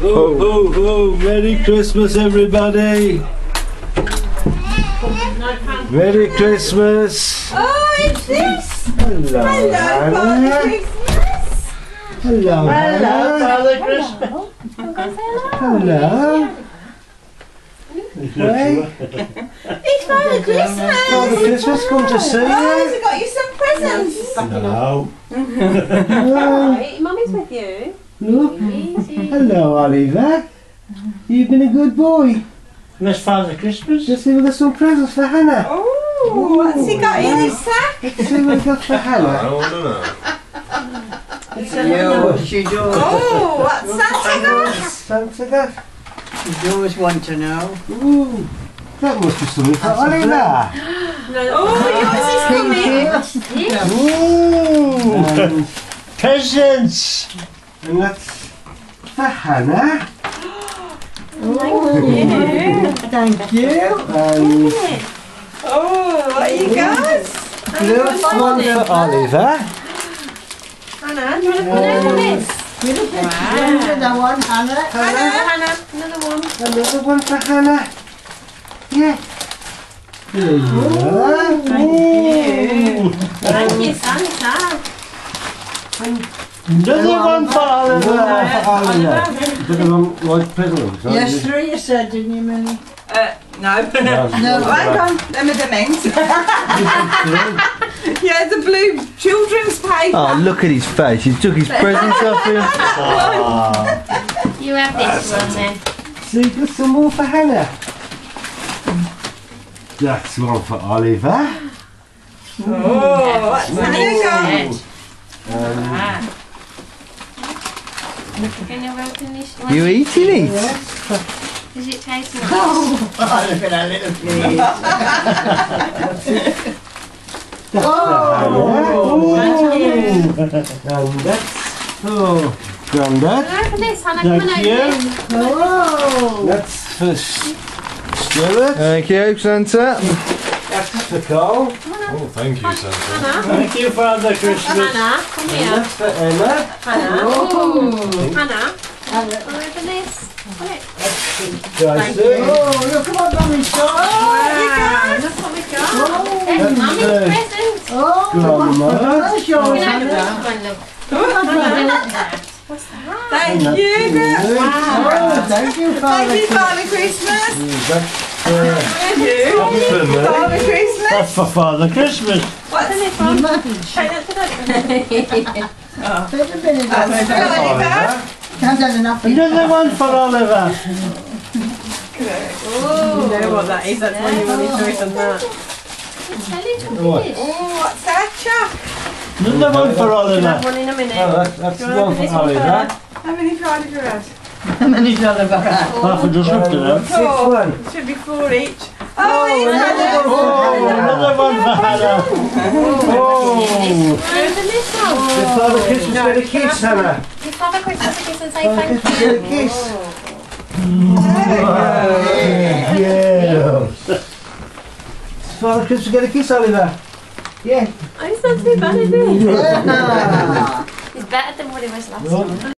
Oh, oh, oh, Merry Christmas, everybody. Merry Christmas. Oh, it's this. Hello, Hello, Father Hannah. Christmas. Hello, Hannah. Father Christmas. Hello. Hey, It's Father Christmas. Father Christmas, come to see you. Oh, you. has got you some presents? No. Right, Mummy's with you. Look. Easy. Hello, Oliver. You've been a good boy. Miss Father Christmas. Just see, we've some presents for Hannah. Oh, what's he got in his sack? Let's see what we've got for Hannah. Yeah, what she does. Oh, what's Santa got? Santa got. She always want to know. Ooh, that must be something for Oliver. Oh, yours is coming. Ooh, and, Presents. And that's for Hannah. Thank you. And Oh, what you got? this one for Oliver. Hannah, do you want to put over this? Another one, Hannah. Hannah, another one. Another one for Hannah. Yeah. There you are. Thank you, Santa. Another one for Another Oliver. one for Oliver. Bit of a white present. so Yes, you- three you said, didn't you, Millie? Uh, no. No. No. Hang on, them are the men's. yeah, the blue children's paper. Oh, look at his face. He took his presents off him. You have this one then. So you got some more for Hannah. That's one for Oliver. Oh, what's Hannah got? Good. Ah. Can you open this one? You eating it? Does it taste nice? Oh, look at that little face. Oh, and that's oh. for Grandad. Can I open this, Hannah? Come Thank on you. open it. Oh. That's for S- Stuart. Thank you, Santa. That's for Carl. Oh, thank you, Santa. Hannah, Thank you, Father Christmas. Hannah, come here. that's for Emma. Hannah. Oh. Hannah, can I open this? Dyson. Oh, look at what Mummy saw. Wow, oh, look what we've got. Oh, There's That's Mummy's the present. Oh, Grandma. that's yours, Can I open Hannah. this one, look? Hannah, look at that. What's that? Thank you. that's for Oh, thank you, Father. Thank you, Father Christmas. That's Thank you. Father Christmas. That's for Father Christmas. What's this one? Much. Take that to that. Take a minute. That's for Oliver. Can't have enough. Another one for Oliver. Oh, You know what that is? That's why you want to choice on that. it's a little What? bit. Oh, what's that, Chuck? Another one for Can I Oliver. have one in a minute? Oh, that's, that's the one for open this one Oliver. How many Friday for us? How many Oliver had? Half a dozen for them. Six one. Should be four each. Oh. Oh, another one for Hannah. Oh, did Father Christmas get a kiss, Hannah? Give Father Christmas a kiss and say thank you. get a kiss. Yeah. Father Christmas get a kiss, Oliver. Yeah. Oh, it's not too bad, is it? Ah. It's better than what it was last time.